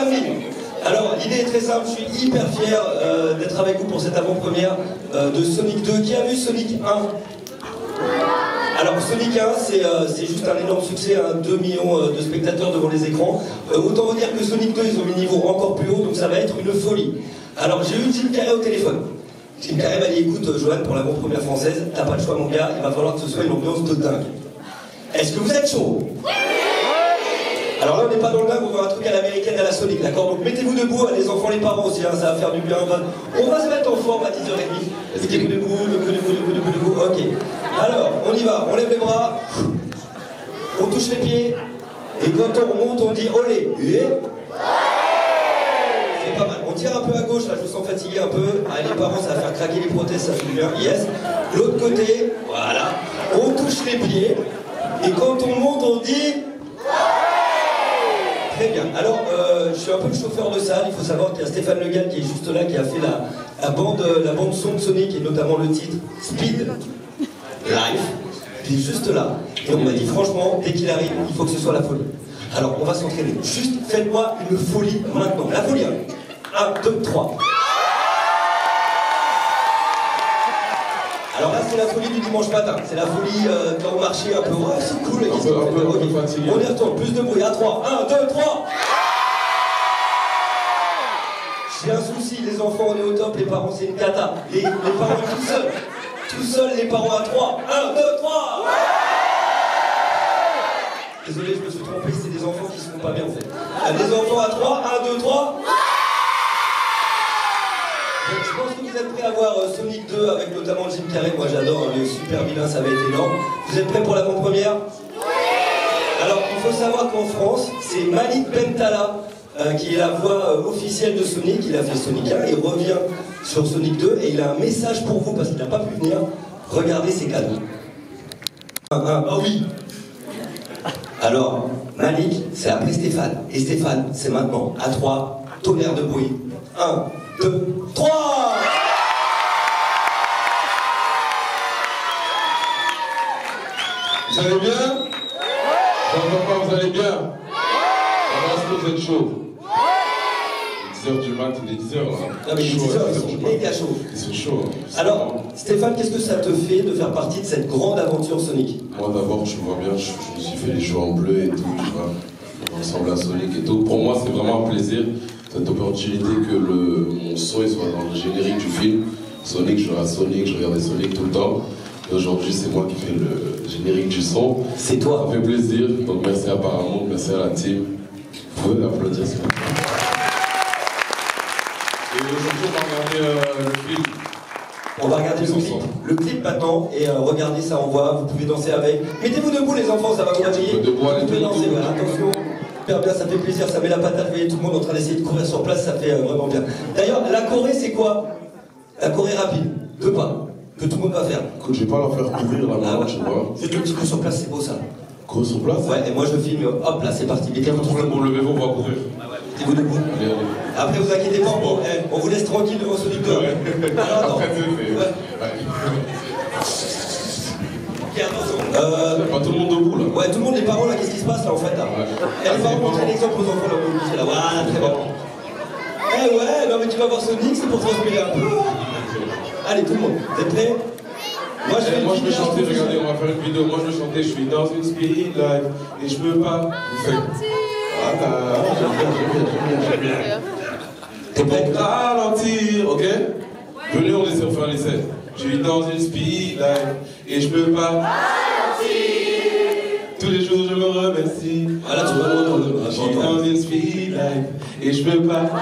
famille. Alors, l'idée est très simple, je suis hyper fier euh, d'être avec vous pour cette avant-première euh, de Sonic 2. Qui a vu Sonic 1 alors Sonic 1, euh, c'est juste un énorme succès, 2 millions de spectateurs devant les écrans. autant vous dire que Sonic 2, ils ont mis le niveau encore plus haut, donc ça va être une folie. Alors j'ai eu Jim Carrey au téléphone. Jim Carrey m'a dit, écoute Joanne, pour l'avant-première française, t'as pas le choix mon gars, il va falloir que ce soit une ambiance de dingue. Est-ce que vous êtes chaud? Alors là, on n'est pas dans le dingue, on veut un truc à la D'accord Donc mettez-vous debout, les enfants, les parents aussi, hein, ça va faire du bien. On va, on va se mettre en forme à 10h30. Mettez-vous debout, debout, debout, debout, debout, debout. Ok. Alors, on y va, on lève les bras, on touche les pieds, et quand on monte, on dit olé. C'est pas mal. On tire un peu à gauche, là, je me sens fatigué un peu. Les parents, ça va faire craquer les prothèses, ça fait bien. Yes. L'autre côté, voilà. On touche les pieds, et quand on monte, on dit Très bien. Alors, euh, je suis un peu le chauffeur de salle. Il faut savoir qu'il y a Stéphane Le Gall qui est juste là, qui a fait la, bande, la bande son de Sonic et notamment le titre Speed Life. Il est juste là. Et on m'a dit franchement, dès qu'il arrive, il faut que ce soit la folie. Alors, on va s'entraîner. Juste faites-moi une folie maintenant. La folie. 1, 2, 3. Alors là, c'est la folie du dimanche matin. C'est la folie euh, quand on marchait un peu. Ouais, c'est cool. Un peu, un peu, un. On y retourne. Plus de bruit. À 3. 1, 2, 3. Les enfants, on est au top. Les parents, c'est une cata. Les, les parents, tout seuls. Tout seuls, les parents à 3. 1, 2, 3. Désolé, je me suis trompé. C'est des enfants qui se font pas bien en fait. Les enfants à 3. 1, 2, 3 je pense que vous êtes prêts à voir euh, Sonic 2 avec notamment Jim Carrey. Moi j'adore, hein, le super vilain, ça va être énorme. Vous êtes prêts pour l'avant-première? Oui Alors il faut savoir qu'en France, c'est Malik Bentala euh, qui est la voix euh, officielle de Sonic. Il a fait Sonic 1, il revient sur Sonic 2 et il a un message pour vous parce qu'il n'a pas pu venir. Regardez ses cadeaux. Ah, ah, ah oui Alors, Malik, c'est après Stéphane. Et Stéphane, c'est maintenant. À 3, tonnerre de bruit. 1, 2, 3 Vous allez bien? J'entends pas, vous allez bien? Est-ce que vous êtes chaud 10h du mat, il est 10h là. Non mais il est 10h, ils sont méga chauds. Ils sont chauds. Alors, Stéphane, qu'est-ce que ça te fait de faire partie de cette grande aventure Sonic? Moi d'abord, tu vois bien, je, me suis fait les cheveux en bleu et tout, tu vois. On ressemble à Sonic et tout. Pour moi, c'est vraiment un plaisir cette opportunité que le, mon son soit dans le générique du film. Sonic, je regarde Sonic, je regardais Sonic tout le temps. Aujourd'hui, c'est moi qui fais le générique du son. C'est toi. Ça fait plaisir. Donc merci à Paramount, merci à la team. Vous pouvez plaît. Et aujourd'hui, on va regarder euh, le film. On va regarder le clip, le clip maintenant et euh, regardez ça on voit, vous pouvez danser avec. Mettez-vous debout les enfants, ça va vous réveiller. Debout, vous pouvez danser, voilà, attention bien, ça fait plaisir, ça met la patate, vous voyez tout le monde en train d'essayer de courir sur place, ça fait euh, vraiment bien. D'ailleurs, la Corée, c'est quoi? La Corée rapide, deux pas, que tout le monde va faire. Écoute, je vais pas leur faire courir là ah, tu vois. Faites le petit coup sur place, c'est beau ça. Coup sur place? Ouais, et moi je filme, hop là, c'est parti. Mettez-vous debout. Bon, levez-vous, on va courir. Mettez-vous debout. Après, vous inquiétez pas, on, eh, on vous laisse tranquille devant ce victoire. Alors, attends. Euh, pas tout le monde debout là. Ouais, tout le monde, les parents là, qu'est-ce qui se passe là en fait là Et les parents montrent l'exemple aux enfants là, vous là. Voilà, très bien. Eh ouais, non mais tu vas voir Sonic, c'est pour transpirer un peu. Allez, tout le monde, vous êtes prêts? Moi je, vais, moi, je vais chanter, regardez, on va faire une vidéo. Moi je vais chanter, je suis dans une speed life et je peux pas. Vous faites. J'aime bien, j'aime bien, j'aime bien. T'es prêt Ralentir, ok? Venez, on essaie de faire l'essai. Je suis dans une speed life et je peux pas ralentir. Tous les jours je me remercie. Voilà, tu vois, Je suis dans une speed life et je peux pas ralentir.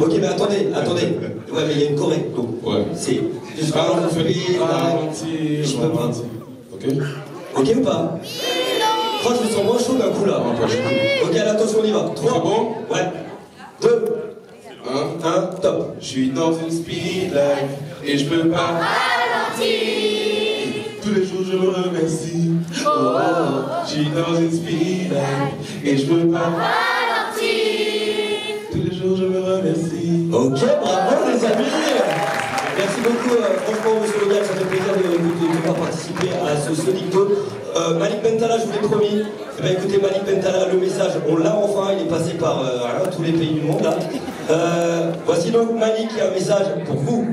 Ok, mais attendez, attendez. Ouais, mais il y a une correcte. Donc, ouais. C'est. Je peux ralentir. Je peux pas. Ok? Ok ou pas? Que je me sens moins chaud d'un coup là. Ok, allez, attention, on y va. 3. C'est bon Ouais. 2. Un, un, top. Je suis dans une speed life et je peux pas ralentir. Tous les jours je me remercie. Oh, oh. Je suis dans une speed life et je peux pas ralentir. Tous les jours je me remercie. Ok, bravo les amis. Merci beaucoup, euh, franchement, monsieur Logal, ça fait plaisir de, de, de, de participer à ce Sonic 2. Euh, Malik Bentala, je vous l'ai promis. Eh bien, écoutez, Malik Bentala, le message, on l'a enfin, il est passé par euh, tous les pays du monde. Euh, voici donc Malik qui a un message pour vous.